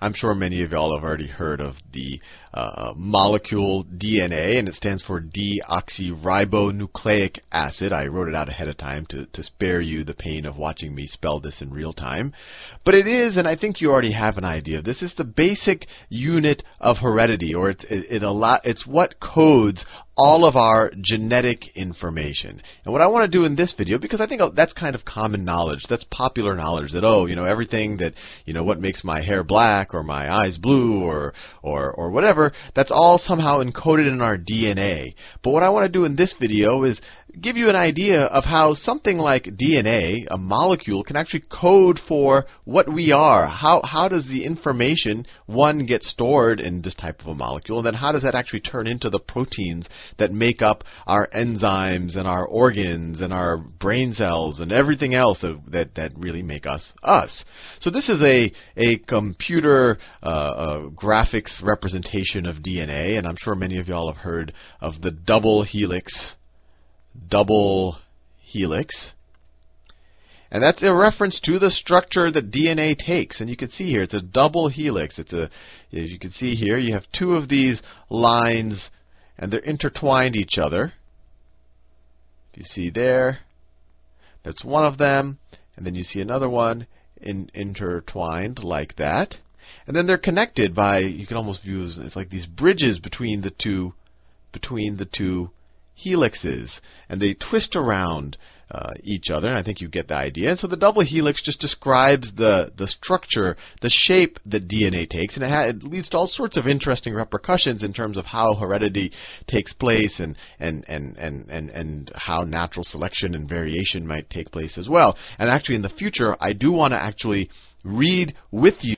I'm sure many of y'all have already heard of the uh, molecule DNA, and it stands for deoxyribonucleic acid. I wrote it out ahead of time to, to spare you the pain of watching me spell this in real time. But it is, and I think you already have an idea of this, is the basic unit of heredity, or it's, it, it it's what codes all of our genetic information. And what I want to do in this video, because I think oh, that's kind of common knowledge, that's popular knowledge that oh, you know, everything that you know, what makes my hair black or my eyes blue or or or whatever, that's all somehow encoded in our DNA. But what I want to do in this video is give you an idea of how something like DNA, a molecule, can actually code for what we are. How, how does the information, one, get stored in this type of a molecule, and then how does that actually turn into the proteins that make up our enzymes and our organs and our brain cells and everything else that, that really make us us. So this is a, a computer uh, graphics representation of DNA, and I'm sure many of y'all have heard of the double helix double helix. And that's a reference to the structure that DNA takes. And you can see here, it's a double helix. It's a, as you can see here, you have two of these lines, and they're intertwined each other. You see there, that's one of them. And then you see another one in, intertwined like that. And then they're connected by, you can almost view as it's like these bridges between the two, between the two helixes, and they twist around uh, each other. And I think you get the idea. And so the double helix just describes the the structure, the shape that DNA takes, and it, ha- it leads to all sorts of interesting repercussions in terms of how heredity takes place, and and and and and and how natural selection and variation might take place as well. And actually, in the future, I do want to actually read with you.